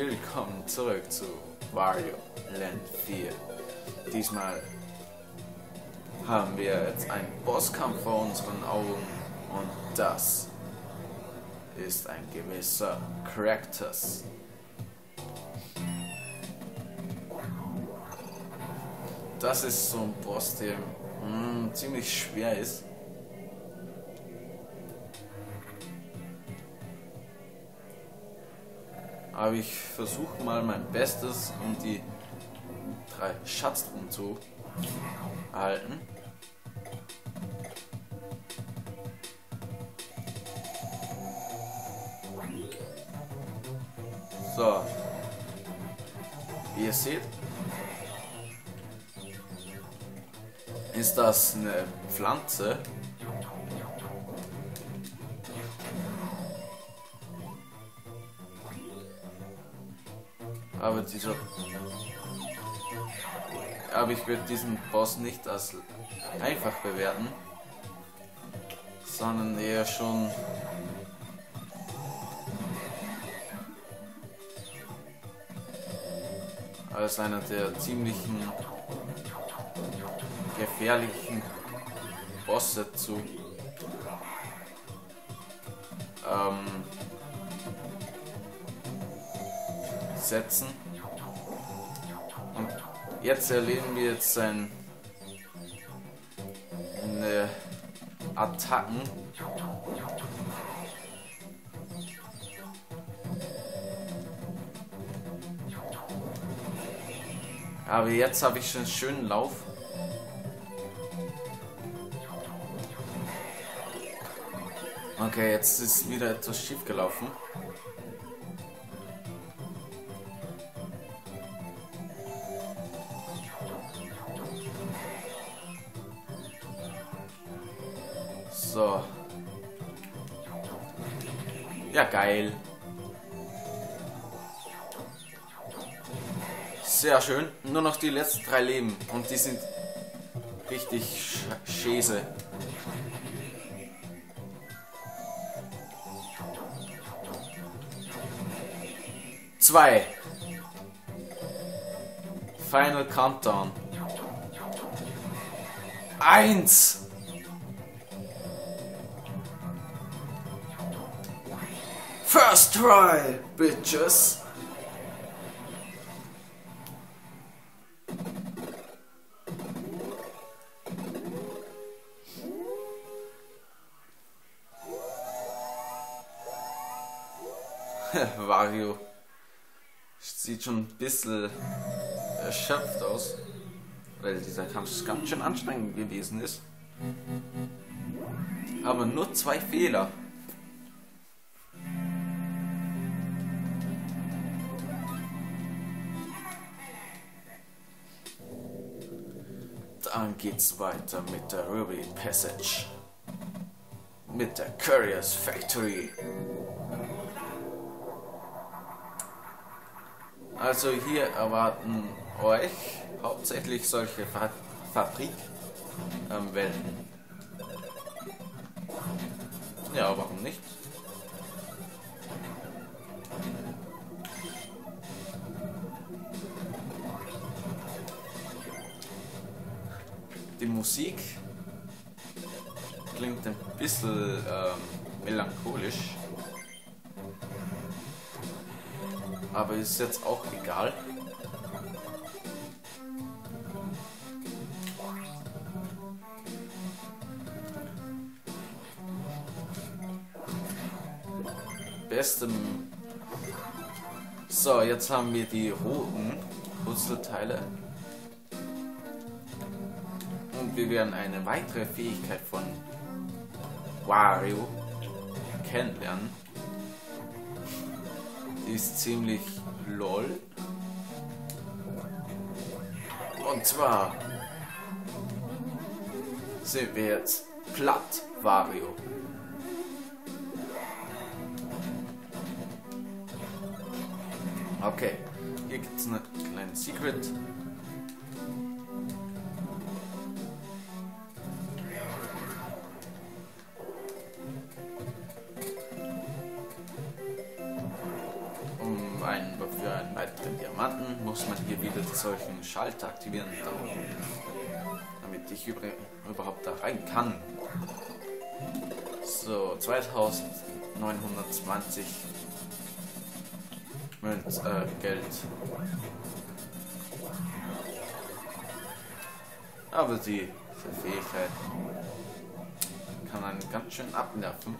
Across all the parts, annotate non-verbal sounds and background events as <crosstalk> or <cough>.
willkommen zurück zu Wario Land 4. Diesmal haben wir jetzt einen Bosskampf vor unseren Augen und das ist ein gewisser Cractus. Das ist so ein Boss, der mh, ziemlich schwer ist. Aber ich versuche mal mein Bestes, um die drei Schatztruhen zu erhalten. So. Wie ihr seht, ist das eine Pflanze. Aber dieser. Aber ich würde diesen Boss nicht als einfach bewerten, sondern eher schon als einer der ziemlichen gefährlichen Bosse zu ähm, setzen. Und jetzt erleben wir jetzt sein eine Attacken. Aber jetzt habe ich schon einen schönen Lauf. Okay, jetzt ist wieder etwas schief gelaufen. So. Ja, geil. Sehr schön. Nur noch die letzten drei Leben. Und die sind richtig sch schäse. Zwei. Final Countdown. Eins. First try, bitches. <laughs> Wario sieht schon ein bisschen erschöpft aus, weil dieser Kampf ganz schön anstrengend gewesen ist. Aber nur zwei Fehler. Geht's weiter mit der Ruby Passage. Mit der Couriers Factory. Also hier erwarten euch hauptsächlich solche Fa Fabrikwelten. Ähm, ja, warum nicht? Die Musik klingt ein bisschen ähm, melancholisch. Aber ist jetzt auch egal. Bestem. So, jetzt haben wir die roten Puzzleteile. Wir werden eine weitere Fähigkeit von Wario kennenlernen. Die ist ziemlich lol. Und zwar sind wir jetzt platt Wario. Okay, hier gibt es eine kleine Secret. Schalter aktivieren, damit ich über, überhaupt da rein kann. So, 2920 Münz, äh, Geld. Aber die Fähigkeit kann einen ganz schön abnerven.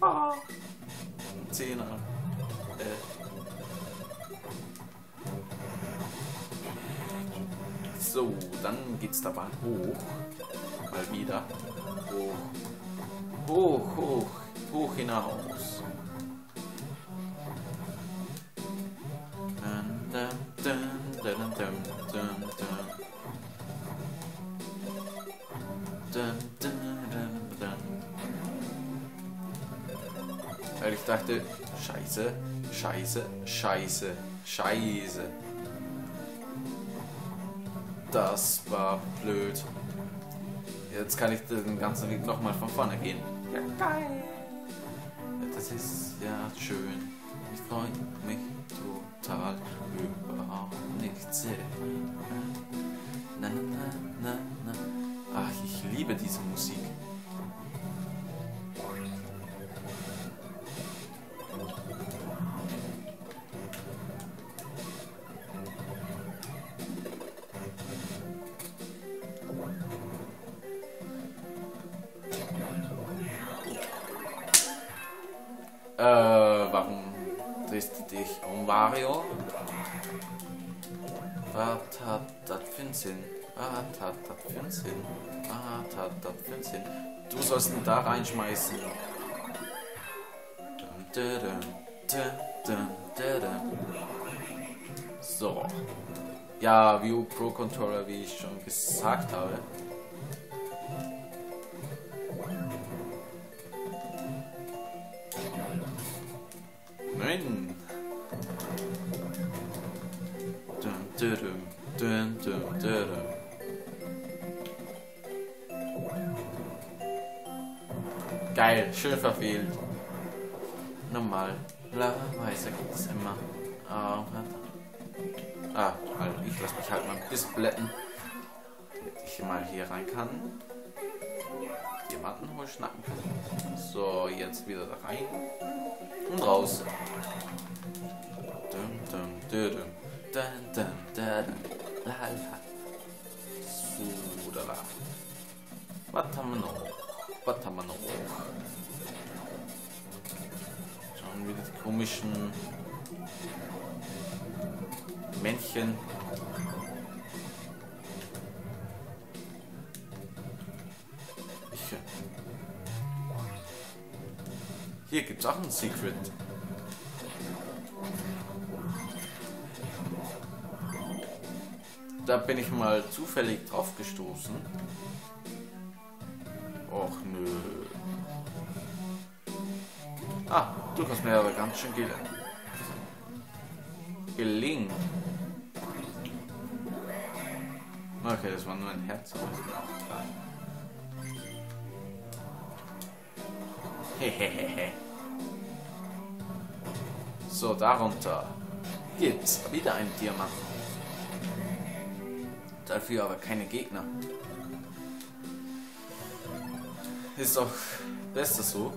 Ah. Zehner. So, dann geht's dabei hoch. Mal wieder. Hoch. Hoch, hoch. Hoch hinaus. Weil ich dachte, scheiße, scheiße, scheiße, scheiße. Das war blöd. Jetzt kann ich den ganzen Weg nochmal von vorne gehen. Ja, geil. Das ist ja schön. Ich freue mich total überhaupt nichts. Na, na, na, na. Ach, ich liebe diese Musik. Äh, warum drehst du dich um Mario? Was hat das für einen Sinn? Was hat das für einen Sinn? Was hat das für einen Sinn? Du sollst ihn da reinschmeißen. So. Ja, View Pro Controller, wie ich schon gesagt habe. Geil, schön verfehlt. Normalerweise gibt es immer. Ah, ah, halt, ich lass mich halt mal ein bisschen blätten. Damit ich mal hier rein kann. Diamanten wohl schnappen kann. So, jetzt wieder da rein. Und raus. Dum, dum, dum, dum. Dun, dun, dun. La, la. So, da, da. Was haben wir noch? Was haben wir noch? Schauen wieder die komischen Männchen. Hier gibt's auch ein Secret. Da bin ich mal zufällig drauf gestoßen. Och nö. Ah, du hast mir aber ganz schön gel gelingen. Okay, das war nur ein Herz. Hehehehe. So, darunter gibt's wieder einen Diamanten. Dafür aber keine Gegner. Ist doch besser so.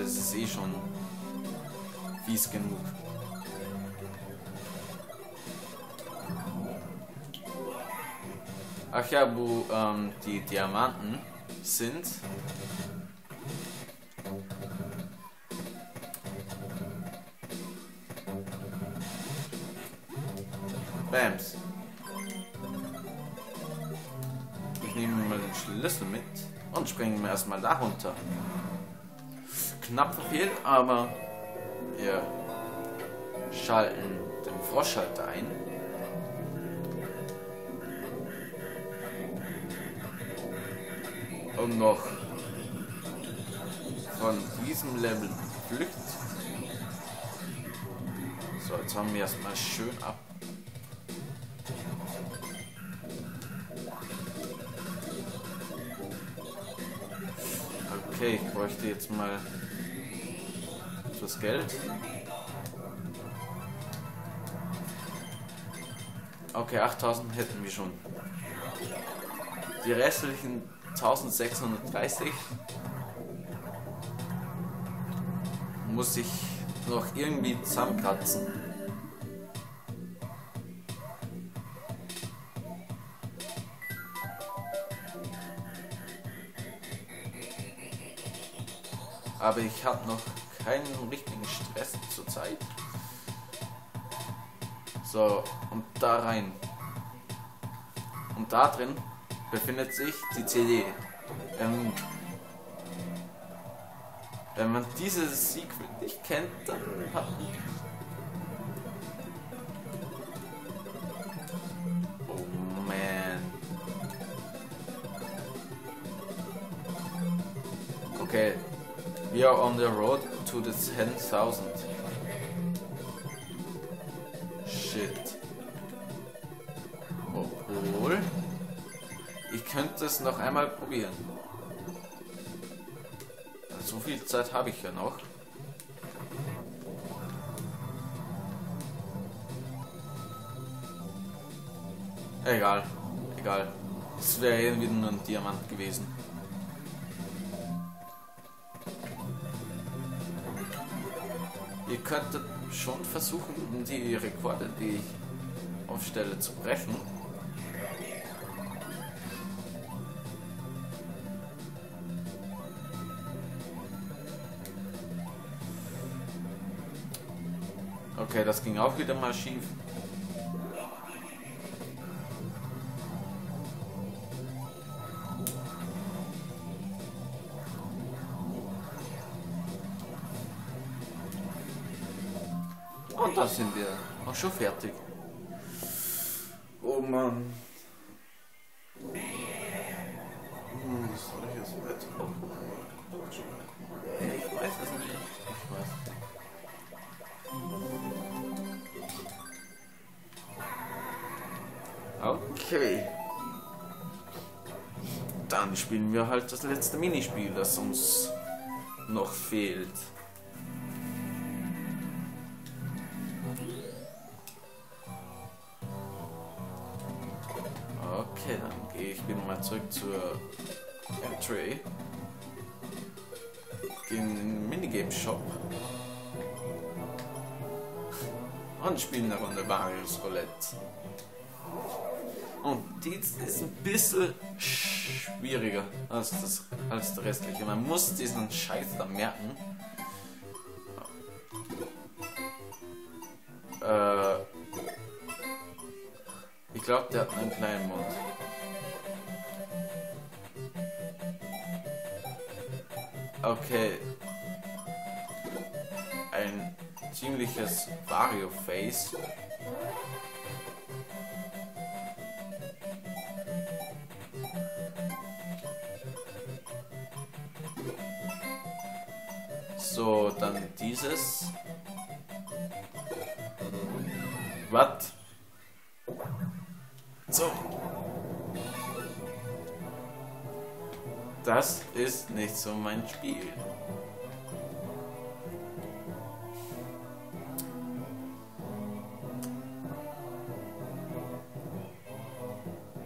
Es ist eh schon fies genug. Ach ja, wo ähm, die Diamanten sind. Bams. Schlüssel mit und springen wir erstmal da runter. Knapp verfehlt, aber wir schalten den Froschhalter ein. Und noch von diesem Level flücht. So, jetzt haben wir erstmal schön ab. Okay, ich bräuchte jetzt mal etwas Geld. Okay, 8000 hätten wir schon. Die restlichen 1630 muss ich noch irgendwie zusammenkratzen. Aber ich habe noch keinen richtigen Stress zurzeit. So, und da rein. Und da drin befindet sich die CD. Ähm, wenn man dieses Sequel nicht kennt, dann hat Oh man. Okay. We are on the road to the 10,000. Shit. Obwohl. Ich könnte es noch einmal probieren. So viel Zeit habe ich ja noch. Egal, egal. Es wäre irgendwie nur ein Diamant gewesen. Ihr könntet schon versuchen, die Rekorde, die ich aufstelle, zu brechen. Okay, das ging auch wieder mal schief. Und da sind wir auch schon fertig. Oh Mann. Hm, was soll ich jetzt weitermachen? Ich weiß es nicht. Ich weiß. Okay. Dann spielen wir halt das letzte Minispiel, das uns noch fehlt. Zurück zur Entry. Gehe in den Minigame Shop. Und spielen eine Runde Marius Roulette. Und die ist ein bisschen schwieriger als das, als der restliche. Man muss diesen Scheiß da merken. Äh, ich glaube, der hat einen kleinen Mund. Okay. Ein ziemliches Vario-Face. So, dann dieses. Was? So. Das ist nicht so mein Spiel.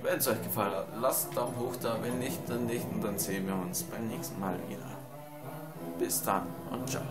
Wenn es euch gefallen hat, lasst einen Daumen hoch da, wenn nicht, dann nicht und dann sehen wir uns beim nächsten Mal wieder. Bis dann und ciao.